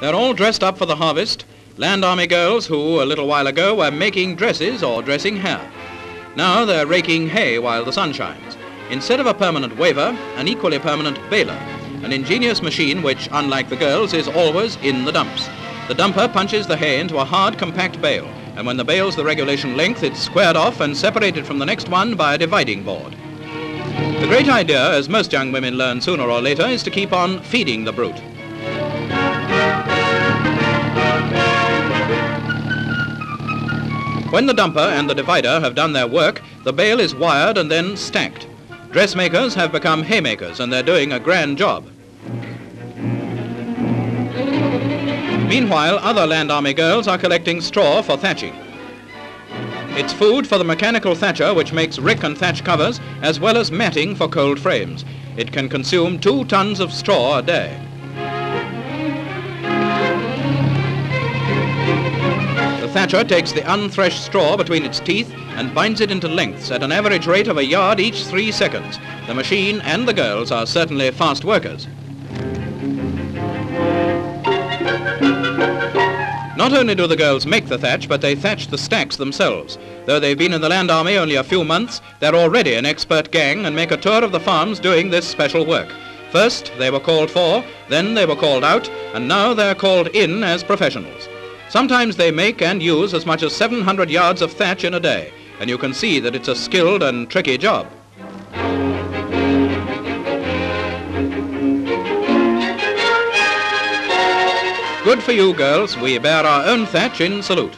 They're all dressed up for the harvest. Land Army girls who, a little while ago, were making dresses or dressing hair. Now they're raking hay while the sun shines. Instead of a permanent waver, an equally permanent baler, an ingenious machine which, unlike the girls, is always in the dumps. The dumper punches the hay into a hard, compact bale, and when the bale's the regulation length, it's squared off and separated from the next one by a dividing board. The great idea, as most young women learn sooner or later, is to keep on feeding the brute. When the dumper and the divider have done their work, the bale is wired and then stacked. Dressmakers have become haymakers and they're doing a grand job. Meanwhile, other Land Army girls are collecting straw for thatching. It's food for the mechanical thatcher which makes rick and thatch covers as well as matting for cold frames. It can consume two tons of straw a day. Thatcher takes the unthreshed straw between its teeth and binds it into lengths at an average rate of a yard each three seconds. The machine and the girls are certainly fast workers. Not only do the girls make the thatch, but they thatch the stacks themselves. Though they've been in the Land Army only a few months, they're already an expert gang and make a tour of the farms doing this special work. First, they were called for, then they were called out, and now they're called in as professionals. Sometimes they make and use as much as 700 yards of thatch in a day, and you can see that it's a skilled and tricky job. Good for you, girls. We bare our own thatch in salute.